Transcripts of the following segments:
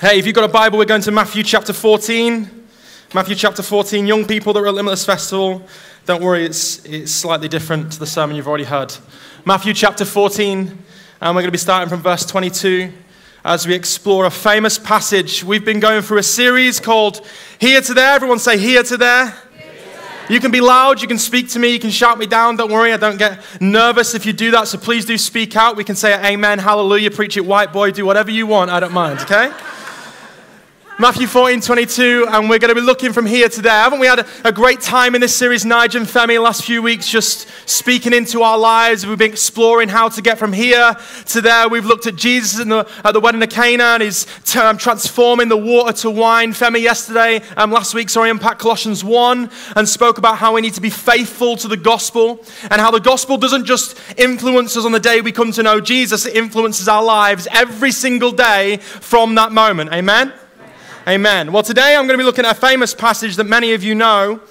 Hey, if you've got a Bible, we're going to Matthew chapter 14. Matthew chapter 14. Young people that are at Limitless Festival, don't worry, it's, it's slightly different to the sermon you've already heard. Matthew chapter 14, and we're going to be starting from verse 22 as we explore a famous passage. We've been going through a series called Here to There. Everyone say, Here to There. You can be loud, you can speak to me, you can shout me down. Don't worry, I don't get nervous if you do that. So please do speak out. We can say amen, hallelujah, preach it, white boy, do whatever you want. I don't mind, okay? Matthew 14, 22, and we're going to be looking from here to there. Haven't we had a, a, great time in this series, Nigel and Femi, last few weeks, just speaking into our lives? We've been exploring how to get from here to there. We've looked at Jesus the, at the wedding of Cana and he's um, transforming the water to wine. Femi yesterday, um, last week, sorry, unpacked Colossians 1 and spoke about how we need to be faithful to the gospel and how the gospel doesn't just influence us on the day we come to know Jesus, it influences our lives every single day from that moment. Amen? Amen. Well, today I'm going to be looking at a famous passage that many of you know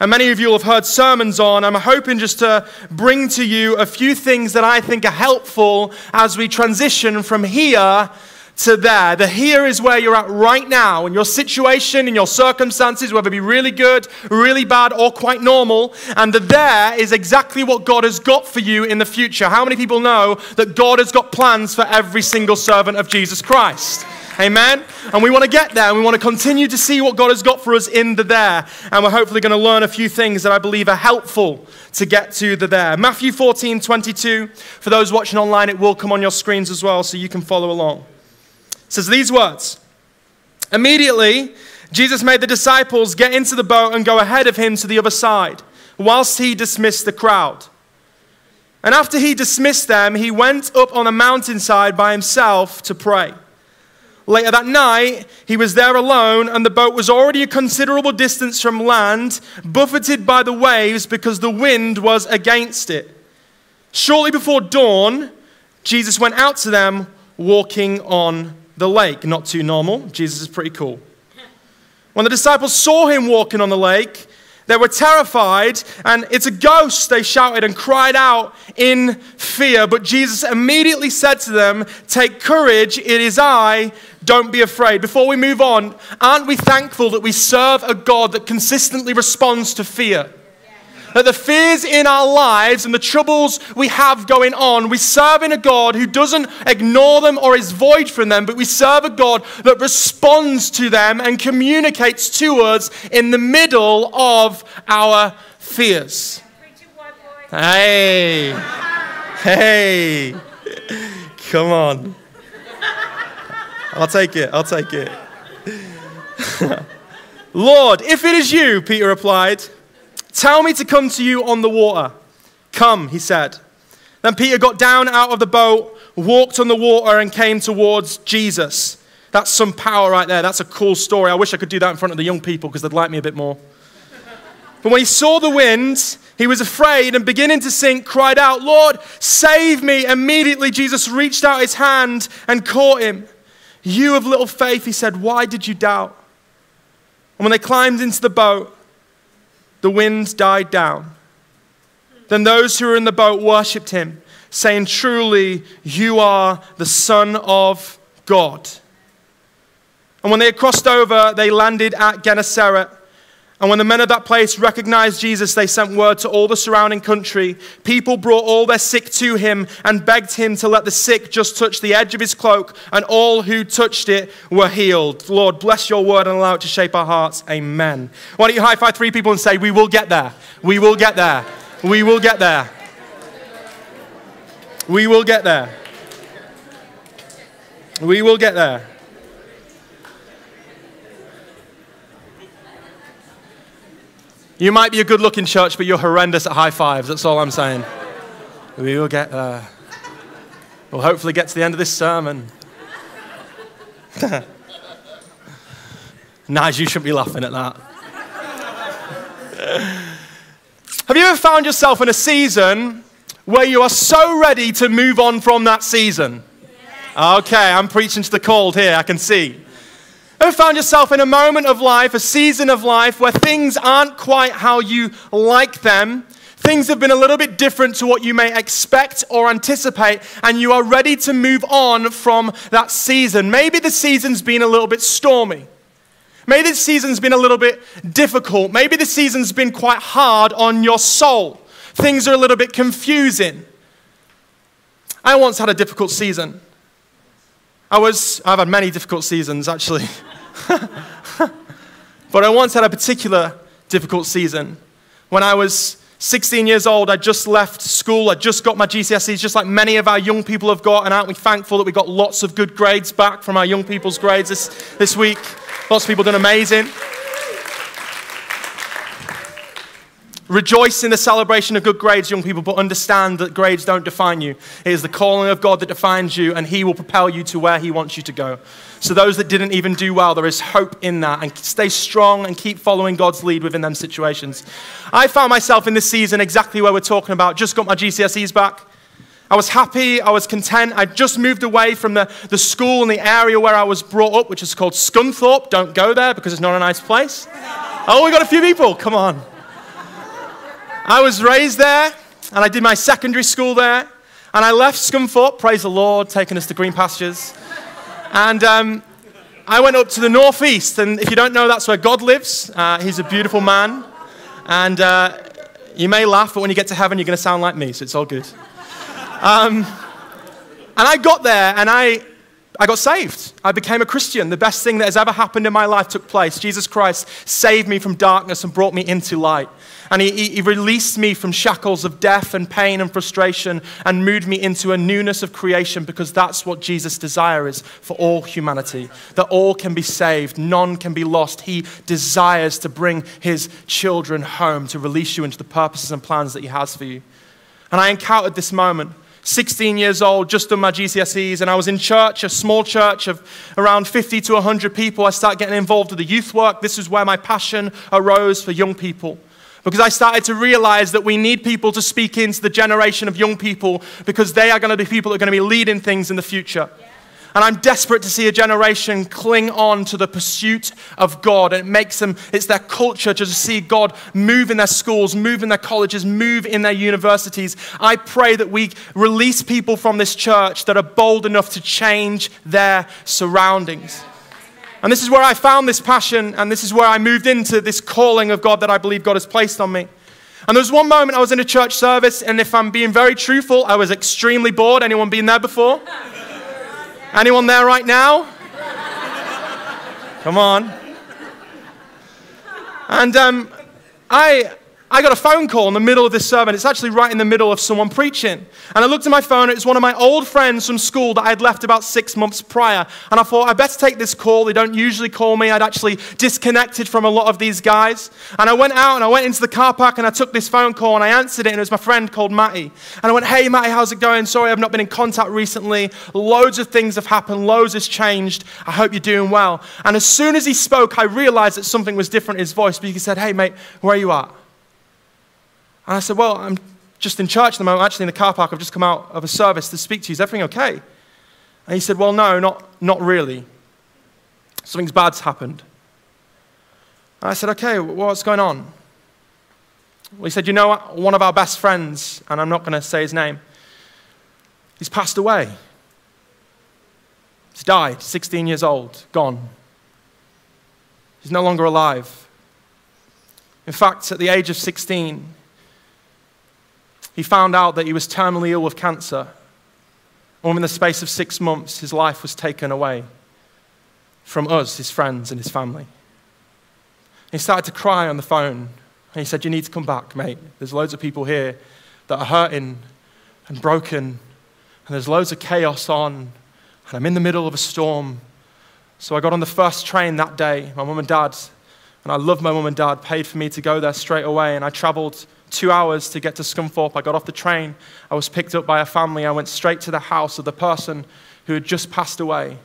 and many of you will have heard sermons on. I'm hoping just to bring to you a few things that I think are helpful as we transition from here to there. The here is where you're at right now, in your situation, in your circumstances, whether it be really good, really bad, or quite normal. And the there is exactly what God has got for you in the future. How many people know that God has got plans for every single servant of Jesus Christ? Amen? And we want to get there and we want to continue to see what God has got for us in the there. And we're hopefully going to learn a few things that I believe are helpful to get to the there. Matthew 14, 22. For those watching online, it will come on your screens as well so you can follow along. It says these words Immediately, Jesus made the disciples get into the boat and go ahead of him to the other side, whilst he dismissed the crowd. And after he dismissed them, he went up on a mountainside by himself to pray. Later that night, he was there alone, and the boat was already a considerable distance from land, buffeted by the waves because the wind was against it. Shortly before dawn, Jesus went out to them walking on the lake. Not too normal. Jesus is pretty cool. When the disciples saw him walking on the lake, they were terrified, and it's a ghost, they shouted and cried out in fear. But Jesus immediately said to them, Take courage, it is I, don't be afraid. Before we move on, aren't we thankful that we serve a God that consistently responds to fear? That the fears in our lives and the troubles we have going on, we serve in a God who doesn't ignore them or is void from them, but we serve a God that responds to them and communicates to us in the middle of our fears. Hey, hey, come on. I'll take it, I'll take it. Lord, if it is you, Peter replied, Tell me to come to you on the water. Come, he said. Then Peter got down out of the boat, walked on the water, and came towards Jesus. That's some power right there. That's a cool story. I wish I could do that in front of the young people because they'd like me a bit more. But when he saw the wind, he was afraid and beginning to sink, cried out, Lord, save me. Immediately, Jesus reached out his hand and caught him. You of little faith, he said, why did you doubt? And when they climbed into the boat, the winds died down. Then those who were in the boat worshipped him, saying, Truly, you are the Son of God. And when they had crossed over, they landed at Gennesaret. And when the men of that place recognized Jesus, they sent word to all the surrounding country. People brought all their sick to him and begged him to let the sick just touch the edge of his cloak, and all who touched it were healed. Lord, bless your word and allow it to shape our hearts. Amen. Why don't you high five three people and say, We will get there. We will get there. We will get there. We will get there. We will get there. You might be a good looking church, but you're horrendous at high fives. That's all I'm saying. We will get there. We'll hopefully get to the end of this sermon. Nige, you shouldn't be laughing at that. Have you ever found yourself in a season where you are so ready to move on from that season? Okay, I'm preaching to the cold here, I can see. Ever found yourself in a moment of life, a season of life, where things aren't quite how you like them? Things have been a little bit different to what you may expect or anticipate, and you are ready to move on from that season. Maybe the season's been a little bit stormy. Maybe the season's been a little bit difficult. Maybe the season's been quite hard on your soul. Things are a little bit confusing. I once had a difficult season. I was, I've had many difficult seasons actually. but I once had a particular difficult season when I was 16 years old, I just left school, I just got my GCSEs, just like many of our young people have got, and aren't we thankful that we got lots of good grades back from our young people's grades this, this week? Lots of people done amazing. Rejoice in the celebration of good grades, young people, but understand that grades don't define you. It is the calling of God that defines you, and He will propel you to where He wants you to go. So, those that didn't even do well, there is hope in that, and stay strong and keep following God's lead within them situations. I found myself in this season exactly where we're talking about. Just got my GCSEs back. I was happy, I was content. I just moved away from the, the school and the area where I was brought up, which is called Scunthorpe. Don't go there because it's not a nice place. Oh, we got a few people. Come on. I was raised there, and I did my secondary school there, and I left Scunthorpe, praise the Lord, taking us to green pastures. And um, I went up to the northeast, and if you don't know, that's where God lives. Uh, he's a beautiful man. And uh, you may laugh, but when you get to heaven, you're going to sound like me, so it's all good. Um, and I got there, and I, I got saved. I became a Christian. The best thing that has ever happened in my life took place. Jesus Christ saved me from darkness and brought me into light. And he, he, released me from shackles of death and pain and frustration and moved me into a newness of creation because that's what Jesus' desire is for all humanity that all can be saved, none can be lost. He desires to bring his children home, to release you into the purposes and plans that he has for you. And I encountered this moment. 16 years old, just done my GCSEs, and I was in church, a small church of around 50 to 100 people. I started getting involved with the youth work. This is where my passion arose for young people because I started to realize that we need people to speak into the generation of young people because they are going to be people that are going to be leading things in the future. And I'm desperate to see a generation cling on to the pursuit of God. And it makes them, it's their culture to see God move in their schools, move in their colleges, move in their universities. I pray that we release people from this church that are bold enough to change their surroundings. And this is where I found this passion, and this is where I moved into this calling of God that I believe God has placed on me. And there was one moment I was in a church service, and if I'm being very truthful, I was extremely bored. Anyone been there before? Anyone there right now? Come on. And um, I, I got a phone call in the middle of this sermon. It's actually right in the middle of someone preaching. And I looked at my phone. It was one of my old friends from school that I'd left about six months prior. And I thought, I better take this call. They don't usually call me. I'd actually disconnected from a lot of these guys. And I went out and I went into the car park and I took this phone call and I answered it. And it was my friend called Matty. And I went, Hey, Matty, how's it going? Sorry, I've not been in contact recently. Loads of things have happened. Loads has changed. I hope you're doing well. And as soon as he spoke, I realized that something was different in his voice. But he said, Hey, mate, where are you at? And I said, Well, I'm just in church at the moment, actually in the car park. I've just come out of a service to speak to you. Is everything okay? And he said, Well, no, not, not really. Something's bad's happened. And I said, Okay, what's going on? Well, he said, You know, one of our best friends, and I'm not going to say his name, he's passed away. He's died, 16 years old, gone. He's no longer alive. In fact, at the age of 16, he found out that he was terminally ill with cancer. And within the space of six months, his life was taken away from us, his friends, and his family. He started to cry on the phone. And he said, You need to come back, mate. There's loads of people here that are hurting and broken. And there's loads of chaos on. And I'm in the middle of a storm. So I got on the first train that day. My mum and dad, and I love my mum and dad, paid for me to go there straight away. And I traveled two hours to get to Scunthorpe. I got off the train. I was picked up by a family. I went straight to the house of the person who had just passed away.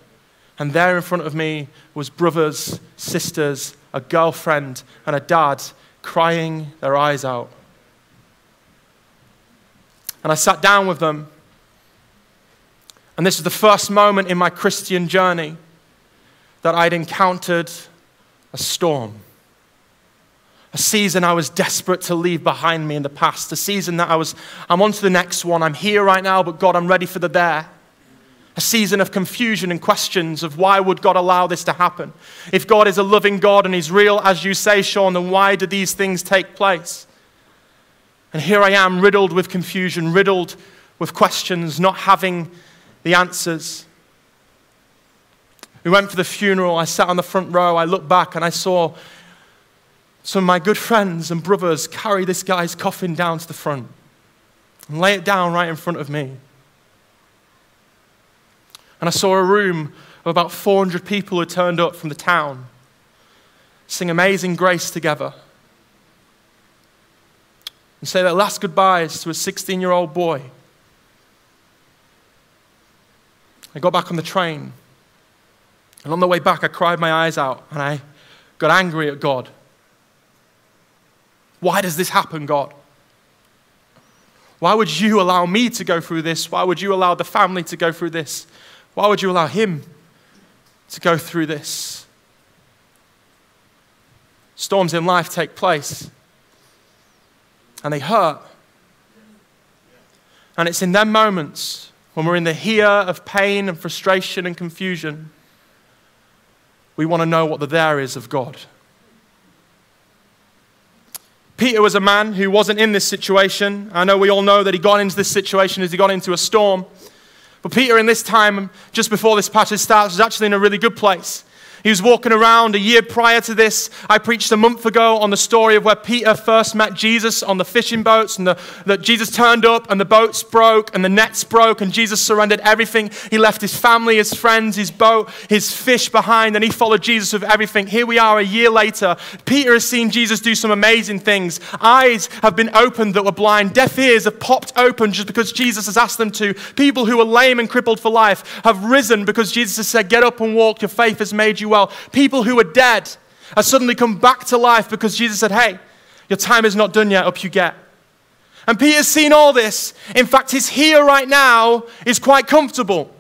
And there in front of me was brothers, sisters, a girlfriend, and a dad crying their eyes out. And I sat down with them. And this was the first moment in my Christian journey that I'd encountered a storm A season I was desperate to leave behind me in the past. A season that I was, I'm on to the next one. I'm here right now, but God, I'm ready for the there. A season of confusion and questions of why would God allow this to happen? If God is a loving God and He's real, as you say, Shaun, then why do these things take place? And here I am, riddled with confusion, riddled with questions, not having the answers. We went for the funeral. I sat on the front row. I looked back and I saw some of my good friends and brothers carry this guy's coffin down to the front and lay it down right in front of me. And I saw a room of about 400 people who had turned up from the town sing Amazing Grace together and say their last goodbyes to a 16 year old boy. I got back on the train, and on the way back, I cried my eyes out and I got angry at God. Why does this happen, God? Why would you allow me to go through this? Why would you allow the family to go through this? Why would you allow him to go through this? Storms in life take place and they hurt. And it's in them moments when we're in the here of pain and frustration and confusion, we want to know what the there is of God. Peter was a man who wasn't in this situation. I know we all know that he got into this situation as he got into a storm. But Peter, in this time, just before this passage starts, was actually in a really good place. He was walking around a year prior to this. I preached a month ago on the story of where Peter first met Jesus on the fishing boats, and the, that Jesus turned up, and the boats broke, and the nets broke, and Jesus surrendered everything. He left his family, his friends, his boat, his fish behind, and he followed Jesus with everything. Here we are a year later. Peter has seen Jesus do some amazing things. Eyes have been opened that were blind, deaf ears have popped open just because Jesus has asked them to. People who were lame and crippled for life have risen because Jesus has said, Get up and walk, your faith has made you well. People who were dead have suddenly come back to life because Jesus said, Hey, your time is not done yet, up you get. And Peter's seen all this. In fact, his here right now is quite comfortable.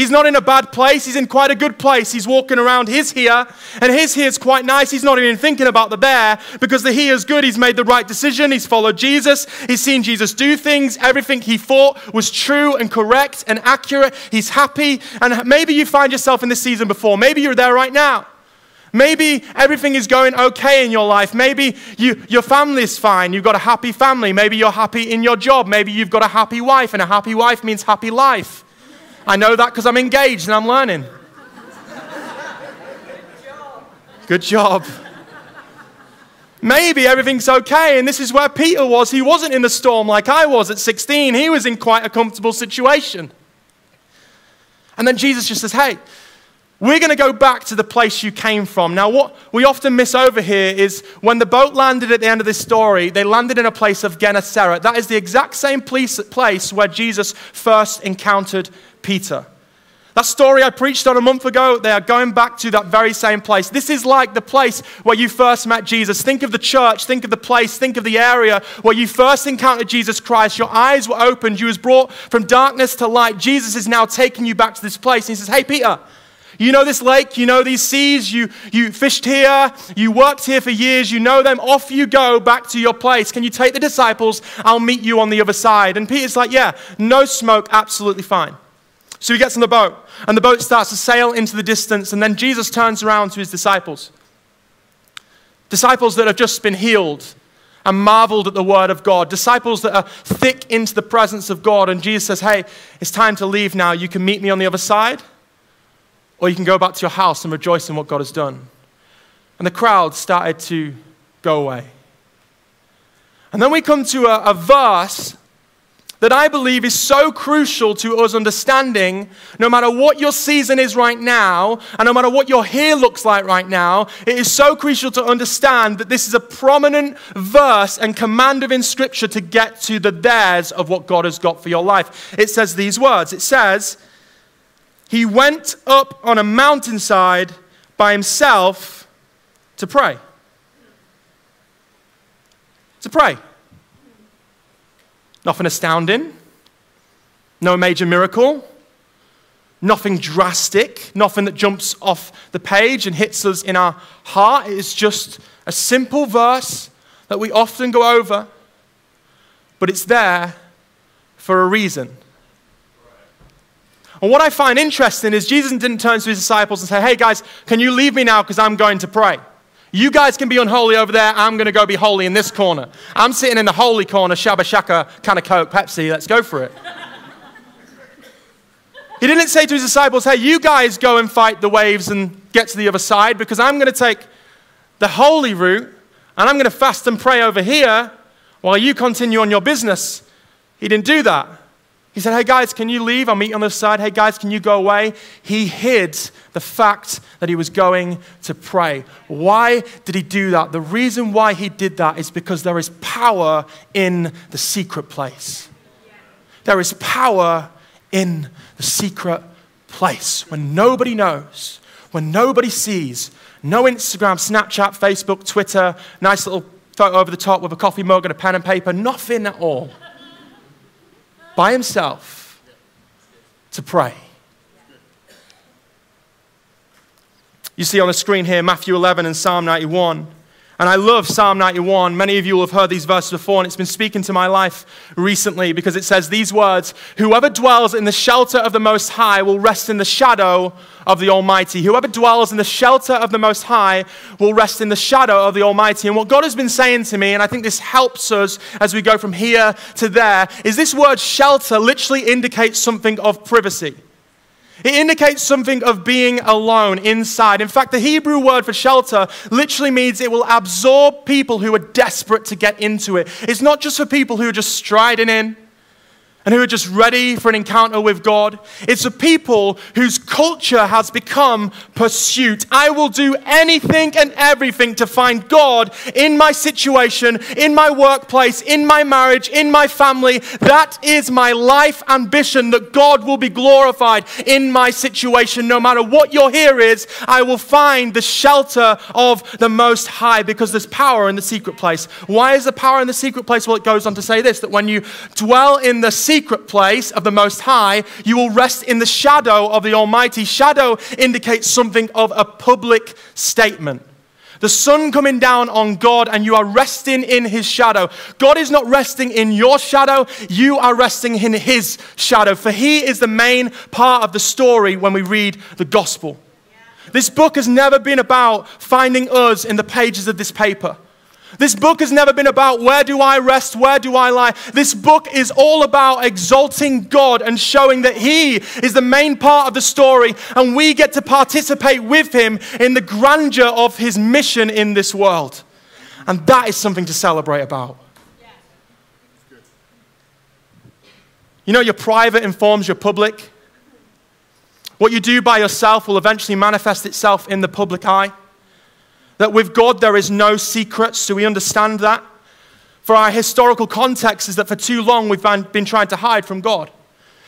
He's not in a bad place, he's in quite a good place. He's walking around his here, and his here's quite nice. He's not even thinking about the bear because the here's good. He's made the right decision, he's followed Jesus, he's seen Jesus do things. Everything he thought was true and correct and accurate. He's happy. And maybe you find yourself in this season before, maybe you're there right now. Maybe everything is going okay in your life. Maybe you, your family is fine. You've got a happy family. Maybe you're happy in your job. Maybe you've got a happy wife, and a happy wife means happy life. I know that because I'm engaged and I'm learning. Good job. Maybe everything's okay, and this is where Peter was. He wasn't in the storm like I was at 16, he was in quite a comfortable situation. And then Jesus just says, Hey, we're going to go back to the place you came from. Now, what we often miss over here is when the boat landed at the end of this story, they landed in a place of Gennesaret. That is the exact same place, where Jesus first encountered Peter. That story I preached on a month ago, they are going back to that very same place. This is like the place where you first met Jesus. Think of the church, think of the place, think of the area where you first encountered Jesus Christ. Your eyes were opened, you was brought from darkness to light. Jesus is now taking you back to this place. And he says, Hey, Peter, you know this lake, you know these seas, you, you fished here, you worked here for years, you know them. Off you go back to your place. Can you take the disciples? I'll meet you on the other side. And Peter's like, Yeah, no smoke, absolutely fine. So he gets on the boat, and the boat starts to sail into the distance, and then Jesus turns around to his disciples. Disciples that have just been healed and marveled at the word of God. Disciples that are thick into the presence of God. And Jesus says, Hey, it's time to leave now. You can meet me on the other side or you can go back to your house and rejoice in what God has done. And the crowd started to go away. And then we come to a, a verse that I believe is so crucial to us understanding no matter what your season is right now, and no matter what your here looks like right now, it is so crucial to understand that this is a prominent verse and command of in Scripture to get to the theirs of what God has got for your life. It says these words It says, he went up on a mountainside by himself to pray. To pray. Nothing astounding, no major miracle, nothing drastic, nothing that jumps off the page and hits us in our heart. It is just a simple verse that we often go over, but it's there for a reason. And what I find interesting is Jesus didn't turn to his disciples and say, Hey guys, can you leave me now because I'm going to pray? You guys can be unholy over there. I'm going to go be holy in this corner. I'm sitting in the holy corner, Shabba Shaka, kind of Coke, Pepsi. Let's go for it. he didn't say to his disciples, Hey, you guys go and fight the waves and get to the other side because I'm going to take the holy route and I'm going to fast and pray over here while you continue on your business. He didn't do that. He said, Hey guys, can you leave? I'll meet you on the side. Hey guys, can you go away? He hid the fact that he was going to pray. Why did he do that? The reason why he did that is because there is power in the secret place. There is power in the secret place when nobody knows, when nobody sees. No Instagram, Snapchat, Facebook, Twitter, nice little photo over the top with a coffee mug and a pen and paper, nothing at all by himself to pray. You see on the screen here Matthew 11 and Psalm 91. And I love Psalm 91. Many of you will have heard these verses before, and it's been speaking to my life recently because it says these words Whoever dwells in the shelter of the Most High will rest in the shadow of the Almighty. Whoever dwells in the shelter of the Most High will rest in the shadow of the Almighty. And what God has been saying to me, and I think this helps us as we go from here to there, is this word shelter literally indicates something of privacy. It indicates something of being alone inside. In fact, the Hebrew word for shelter literally means it will absorb people who are desperate to get into it. It's not just for people who are just striding in and who are just ready for an encounter with God. It's a people whose culture has become pursuit. I will do anything and everything to find God in my situation, in my workplace, in my marriage, in my family. That is my life ambition that God will be glorified in my situation. No matter what your here is, I will find the shelter of the Most High because there's power in the secret place. Why is the power in the secret place? Well, it goes on to say this that when you dwell in the secret place of the Most High, you will rest in the shadow of the Almighty. Shadow indicates something of a public statement. The sun coming down on God, and you are resting in his shadow. God is not resting in your shadow, you are resting in his shadow, for he is the main part of the story when we read the gospel. This book has never been about finding us in the pages of this paper. This book has never been about where do I rest, where do I lie. This book is all about exalting God and showing that He is the main part of the story, and we get to participate with Him in the grandeur of His mission in this world. And that is something to celebrate about. You know, your private informs your public. What you do by yourself will eventually manifest itself in the public eye. That with God there is no secrets. Do we understand that? For our historical context is that for too long we've been trying to hide from God.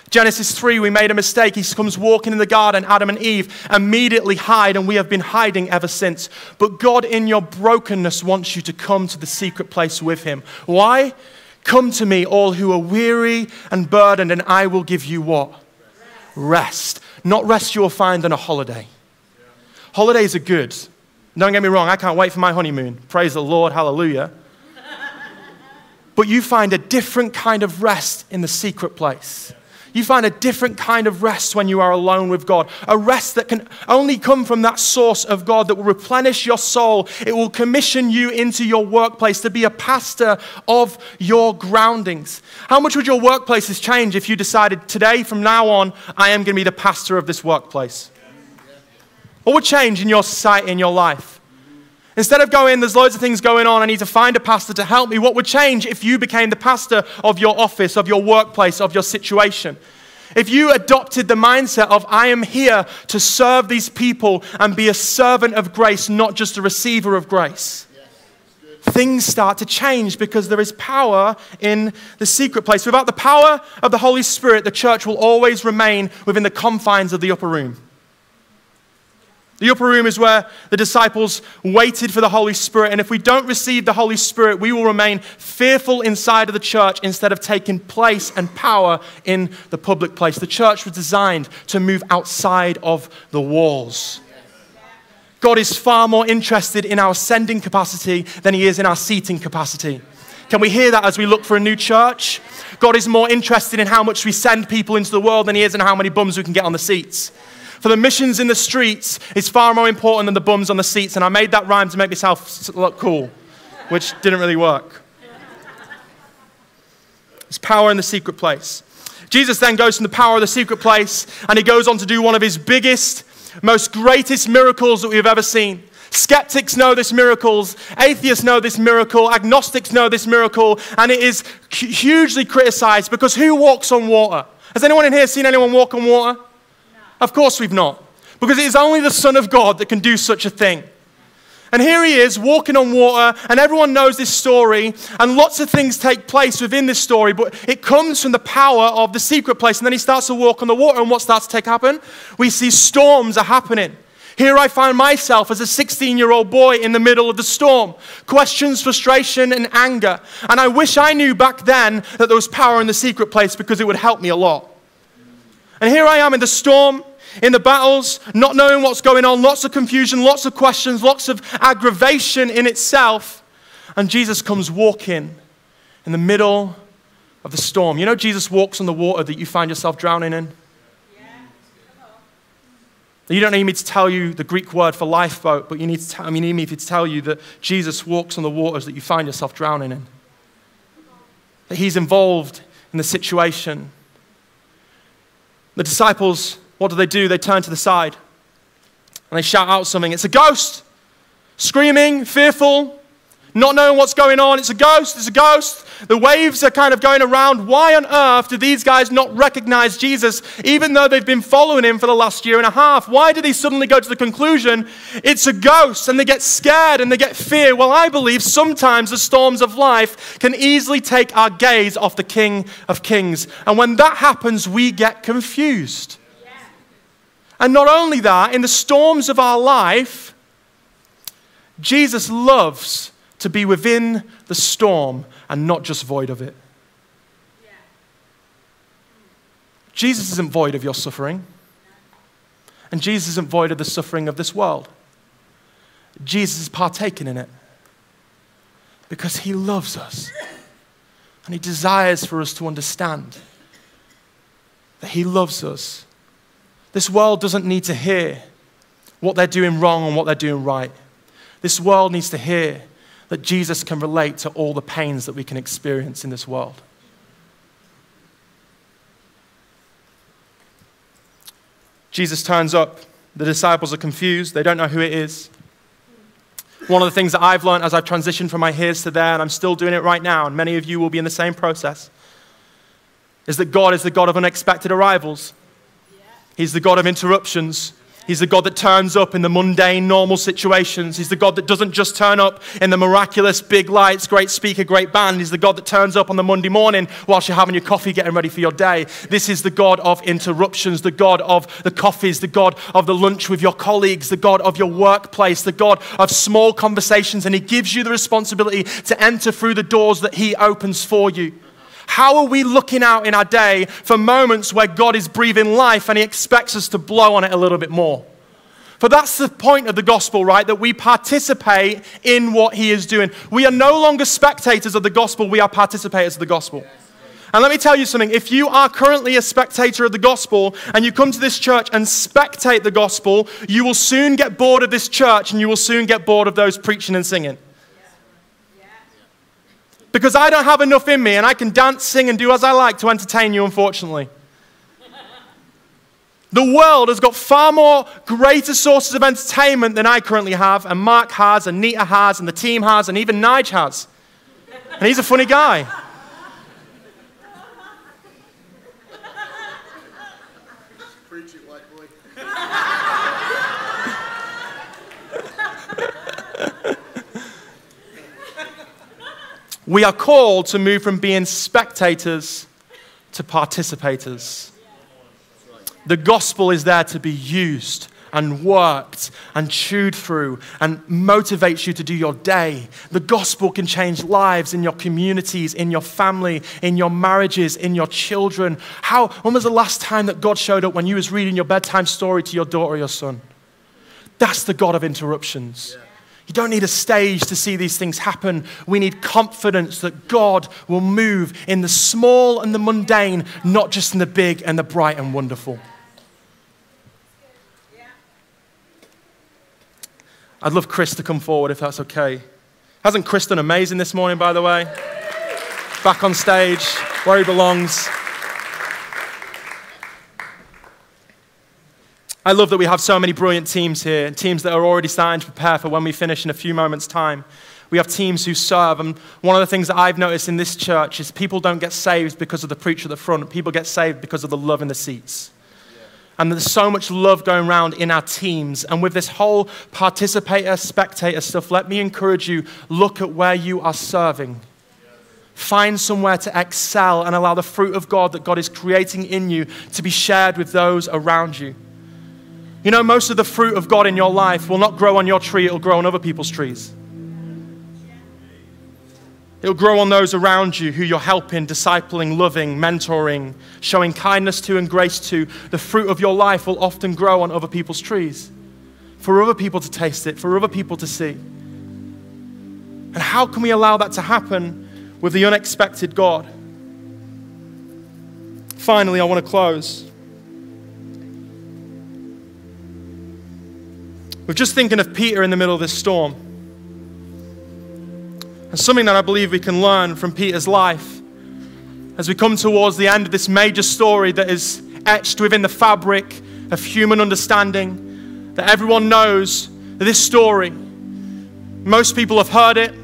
Genesis 3, we made a mistake. He comes walking in the garden, Adam and Eve immediately hide, and we have been hiding ever since. But God, in your brokenness, wants you to come to the secret place with Him. Why? Come to me, all who are weary and burdened, and I will give you what? Rest. Not rest you will find on a holiday. Holidays are good. Don't get me wrong, I can't wait for my honeymoon. Praise the Lord, hallelujah. but you find a different kind of rest in the secret place. You find a different kind of rest when you are alone with God. A rest that can only come from that source of God that will replenish your soul. It will commission you into your workplace to be a pastor of your groundings. How much would your workplaces change if you decided today, from now on, I am going to be the pastor of this workplace? What would change in your sight, in your life? Instead of going, there's loads of things going on, I need to find a pastor to help me. What would change if you became the pastor of your office, of your workplace, of your situation? If you adopted the mindset of, I am here to serve these people and be a servant of grace, not just a receiver of grace, things start to change because there is power in the secret place. Without the power of the Holy Spirit, the church will always remain within the confines of the upper room. The upper room is where the disciples waited for the Holy Spirit. And if we don't receive the Holy Spirit, we will remain fearful inside of the church instead of taking place and power in the public place. The church was designed to move outside of the walls. God is far more interested in our sending capacity than he is in our seating capacity. Can we hear that as we look for a new church? God is more interested in how much we send people into the world than he is in how many bums we can get on the seats for the missions in the streets is far more important than the bums on the seats. And I made that rhyme to make myself look cool, which didn't really work. It's power in the secret place. Jesus then goes from the power of the secret place and he goes on to do one of his biggest, most greatest miracles that we've ever seen. Skeptics know this miracles, atheists know this miracle, agnostics know this miracle, and it is hugely criticized because who walks on water? Has anyone in here seen anyone walk on water? Of course we've not. Because it is only the Son of God that can do such a thing. And here he is walking on water, and everyone knows this story, and lots of things take place within this story, but it comes from the power of the secret place. And then he starts to walk on the water, and what starts to take happen? We see storms are happening. Here I find myself as a 16 year old boy in the middle of the storm. Questions, frustration, and anger. And I wish I knew back then that there was power in the secret place because it would help me a lot. And here I am in the storm, in the battles, not knowing what's going on, lots of confusion, lots of questions, lots of aggravation in itself. And Jesus comes walking in the middle of the storm. You know, Jesus walks on the water that you find yourself drowning in? You don't need me to tell you the Greek word for lifeboat, but you need, to tell, you need me to tell you that Jesus walks on the waters that you find yourself drowning in. That he's involved in the situation. The disciples what do they do? They turn to the side and they shout out something. It's a ghost! Screaming, fearful, not knowing what's going on. It's a ghost, it's a ghost. The waves are kind of going around. Why on earth do these guys not recognize Jesus, even though they've been following him for the last year and a half? Why do they suddenly go to the conclusion it's a ghost and they get scared and they get fear? Well, I believe sometimes the storms of life can easily take our gaze off the King of Kings. And when that happens, we get confused. And not only that, in the storms of our life, Jesus loves to be within the storm and not just void of it. Jesus isn't void of your suffering. And Jesus isn't void of the suffering of this world. Jesus is partaking in it because he loves us. And he desires for us to understand that he loves us this world doesn't need to hear what they're doing wrong and what they're doing right. This world needs to hear that Jesus can relate to all the pains that we can experience in this world. Jesus turns up. The disciples are confused. They don't know who it is. One of the things that I've learned as I've transitioned from my here's to there, and I'm still doing it right now, and many of you will be in the same process, is that God is the God of unexpected arrivals. He's the God of interruptions. He's the God that turns up in the mundane, normal situations. He's the God that doesn't just turn up in the miraculous, big lights, great speaker, great band. He's the God that turns up on the Monday morning whilst you're having your coffee, getting ready for your day. This is the God of interruptions, the God of the coffees, the God of the lunch with your colleagues, the God of your workplace, the God of small conversations. And He gives you the responsibility to enter through the doors that He opens for you. How are we looking out in our day for moments where God is breathing life and He expects us to blow on it a little bit more? For that's the point of the gospel, right? That we participate in what He is doing. We are no longer spectators of the gospel, we are participators of the gospel. And let me tell you something if you are currently a spectator of the gospel and you come to this church and spectate the gospel, you will soon get bored of this church and you will soon get bored of those preaching and singing because I don't have enough in me and I can dance, sing, and do as I like to entertain you, unfortunately. The world has got far more greater sources of entertainment than I currently have, and Mark has, and Nita has, and the team has, and even Nige has. And he's a funny guy. We are called to move from being spectators to participators. The gospel is there to be used and worked and chewed through and motivates you to do your day. The gospel can change lives in your communities, in your family, in your marriages, in your children. How, when was the last time that God showed up when you was reading your bedtime story to your daughter or your son? That's the God of interruptions. Yeah. You don't need a stage to see these things happen. We need confidence that God will move in the small and the mundane, not just in the big and the bright and wonderful. I'd love Chris to come forward if that's okay. Hasn't Chris done amazing this morning, by the way? Back on stage, where he belongs. I love that we have so many brilliant teams here, teams that are already starting to prepare for when we finish in a few moments' time. We have teams who serve, and one of the things that I've noticed in this church is people don't get saved because of the preacher at the front, people get saved because of the love in the seats. And there's so much love going around in our teams. And with this whole participator, spectator stuff, let me encourage you look at where you are serving. Find somewhere to excel and allow the fruit of God that God is creating in you to be shared with those around you. You know, most of the fruit of God in your life will not grow on your tree, it'll grow on other people's trees. It'll grow on those around you who you're helping, discipling, loving, mentoring, showing kindness to and grace to. The fruit of your life will often grow on other people's trees for other people to taste it, for other people to see. And how can we allow that to happen with the unexpected God? Finally, I want to close. We're just thinking of Peter in the middle of this storm. And something that I believe we can learn from Peter's life as we come towards the end of this major story that is etched within the fabric of human understanding, that everyone knows that this story, most people have heard it,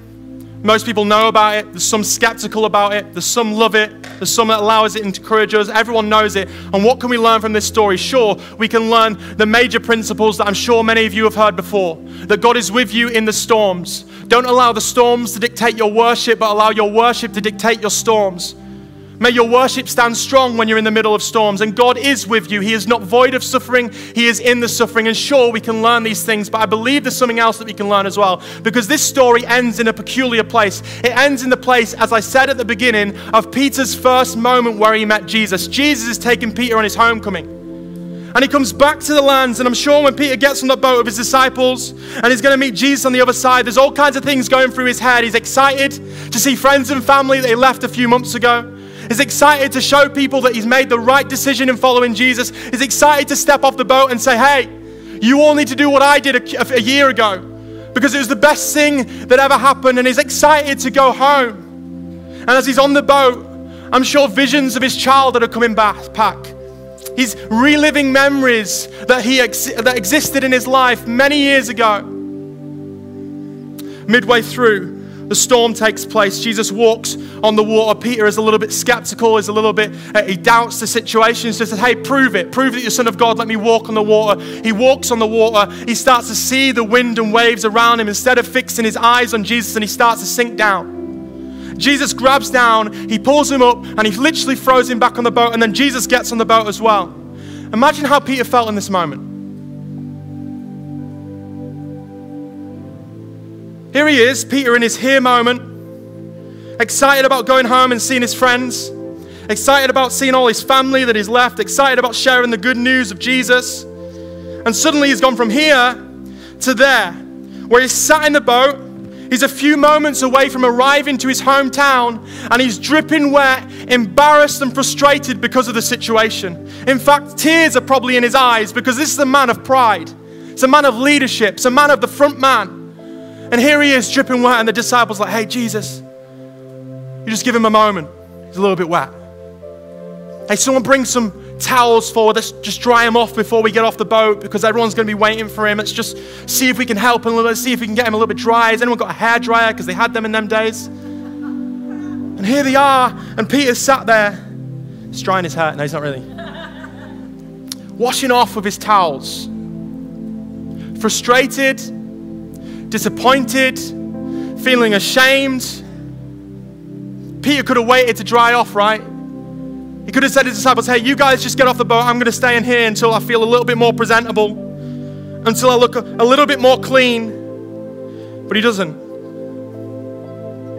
most people know about it. There's some skeptical about it. There's some love it. There's some that allows it and encourage us. Everyone knows it. And what can we learn from this story? Sure, we can learn the major principles that I'm sure many of you have heard before. That God is with you in the storms. Don't allow the storms to dictate your worship, but allow your worship to dictate your storms. May your worship stand strong when you're in the middle of storms. And God is with you. He is not void of suffering, He is in the suffering. And sure, we can learn these things, but I believe there's something else that we can learn as well. Because this story ends in a peculiar place. It ends in the place, as I said at the beginning, of Peter's first moment where he met Jesus. Jesus is taking Peter on his homecoming. And he comes back to the lands, and I'm sure when Peter gets on the boat with his disciples and he's going to meet Jesus on the other side, there's all kinds of things going through his head. He's excited to see friends and family that he left a few months ago is excited to show people that he's made the right decision in following Jesus, is excited to step off the boat and say, hey, you all need to do what I did a, a year ago because it was the best thing that ever happened, and he's excited to go home. And as he's on the boat, I'm sure visions of his childhood are coming back. He's reliving memories that, he ex- that existed in his life many years ago. Midway through, the storm takes place. Jesus walks on the water. Peter is a little bit skeptical, is a little bit, uh, he doubts the situation. He says, Hey, prove it. Prove that you're Son of God. Let me walk on the water. He walks on the water. He starts to see the wind and waves around him instead of fixing his eyes on Jesus and he starts to sink down. Jesus grabs down, he pulls him up, and he literally throws him back on the boat, and then Jesus gets on the boat as well. Imagine how Peter felt in this moment. Here he is, Peter in his here moment, excited about going home and seeing his friends, excited about seeing all his family that he's left, excited about sharing the good news of Jesus. And suddenly he's gone from here to there, where he's sat in the boat. He's a few moments away from arriving to his hometown and he's dripping wet, embarrassed and frustrated because of the situation. In fact, tears are probably in his eyes because this is a man of pride. It's a man of leadership. It's a man of the front man. And here he is dripping wet, and the disciples like, hey, Jesus, you just give him a moment. He's a little bit wet. Hey, someone bring some towels forward. Let's just dry him off before we get off the boat because everyone's going to be waiting for him. Let's just see if we can help him. Let's see if we can get him a little bit dry. Has anyone got a hair dryer? Because they had them in them days. And here they are, and Peter's sat there, he's drying his hair. No, he's not really. Washing off with his towels. Frustrated, disappointed, feeling ashamed. Peter could have waited to dry off, right? He could have said to his disciples, Hey, you guys just get off the boat. I'm going to stay in here until I feel a little bit more presentable. until I look a, little bit more clean. But he doesn't.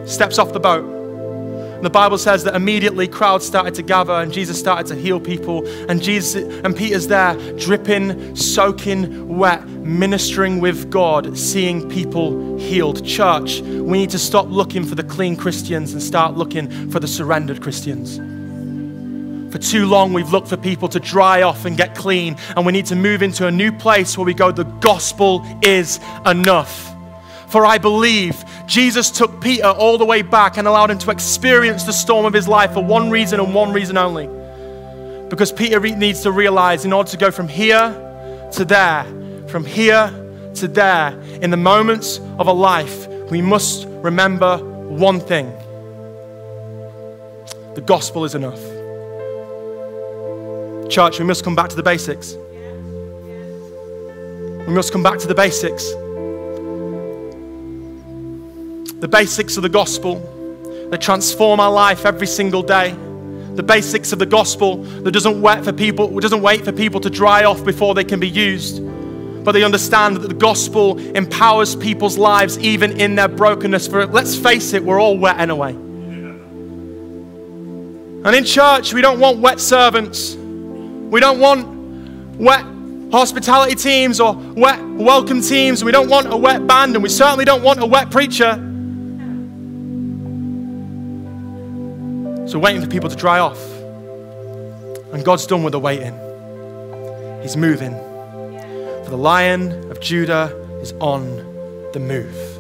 Steps off the boat. And the Bible says that immediately crowds started to gather and Jesus started to heal people. And Jesus and Peter's there, dripping, soaking wet, ministering with God, seeing people healed. Church, we need to stop looking for the clean Christians and start looking for the surrendered Christians. For too long, we've looked for people to dry off and get clean, and we need to move into a new place where we go, the gospel is enough. For I believe Jesus took Peter all the way back and allowed him to experience the storm of his life for one reason and one reason only. Because Peter needs to realize in order to go from here to there, from here to there, in the moments of a life, we must remember one thing the gospel is enough. Church, we must come back to the basics. We must come back to the basics the basics of the gospel that transform our life every single day. The basics of the gospel that doesn't wait for people, doesn't wait for people to dry off before they can be used. But they understand that the gospel empowers people's lives even in their brokenness. For let's face it, we're all wet anyway. And in church, we don't want wet servants. We don't want wet hospitality teams or wet welcome teams. We don't want a wet band, and we certainly don't want a wet preacher. So waiting for people to dry off. And God's done with the waiting. He's moving. For the lion of Judah is on the move.